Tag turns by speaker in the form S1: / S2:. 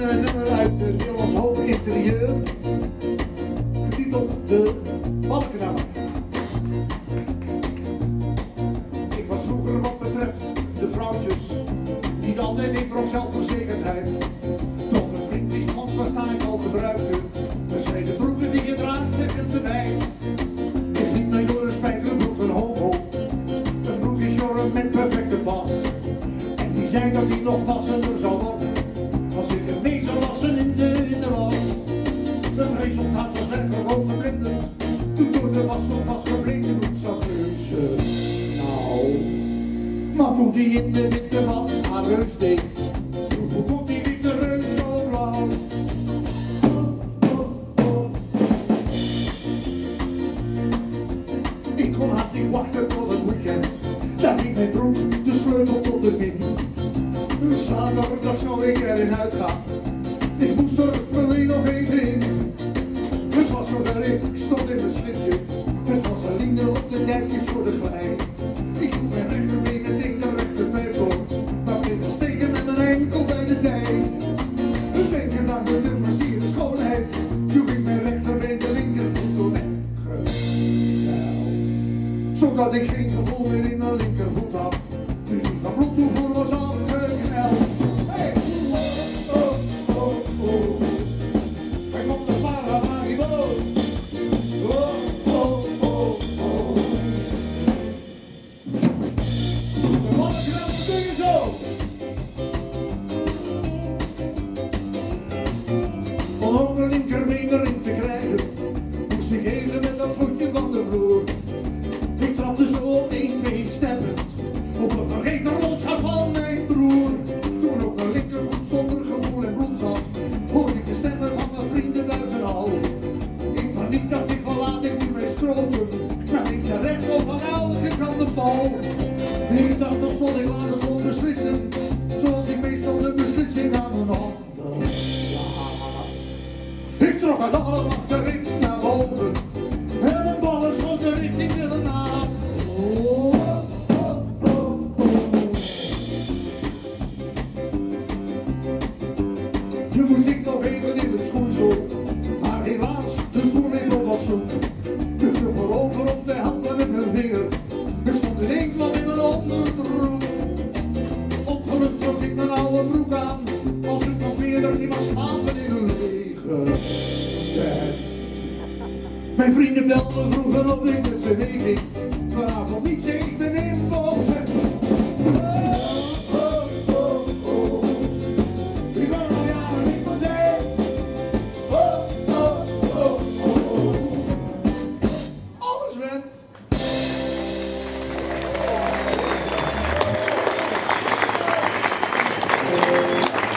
S1: een nummer uit het Nederlands Hoop Interieur. Getiteld De Balkenammer. Ik was vroeger wat betreft de vrouwtjes niet altijd in brok zelfverzekerdheid. Tot een vriend is want waar sta ik al gebruikte. Dan zei de broeken die je draagt zeggen te wijd. Ik liep mij door een spijkerbroek een homo. Een broek is jorren met perfecte pas. En die zei dat die nog passender zou worden. Was op was gebleken broek zag. Nou, maar moet die in de witte was haar reus deed. Vroeg hoe komt die witte reus zo blauw? Ik kon haast wachten tot het weekend. Daar ging mijn broek, de sleutel tot de min. Zaterdag zou ik erin uitgaan. Ik moest er stond in mijn slipje. Met vaseline op de dijkjes voor de glij. Ik hield mijn rechterbeen meteen de rechterpijp op. Maar bleef wel steken met mijn enkel bij de dij. Denken aan de te versierde schoonheid. Joeg ik mijn rechterbeen de linkervoet door met geweld. Zodat ik geen gevoel meer in mijn linkervoet te krijgen, moest ik even met dat voetje van de vloer. Ik trapte zo op één been steppend, op een vergeten losgas van mijn broer. Toen ook mijn linkervoet zonder gevoel en bloed zat, hoorde ik de stemmen van mijn vrienden buitenal. In paniek dacht ik van laat ik nu mijn scrotum, naar links en rechts op aan elke kant de bal. Ik dacht dat stond ik laat het onbeslissen, zoals ik Het allemaal achterin naar boven. En mijn ballen schoten richting de naam. Nu moest ik nog even in het schoensel. Maar helaas, de schoenlepel was zoek. Dus er voorover om te helpen met mijn vinger. Er stond in één klap in mijn onderbroek. Opgelucht trok ik mijn oude broek aan. Als ik nog eerder niet mag slapen in een lege tent. Mijn vrienden belden vroeger of ik met ze weeging. Vanavond niet zeg ik ben in